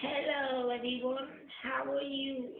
Hello everyone, how are you?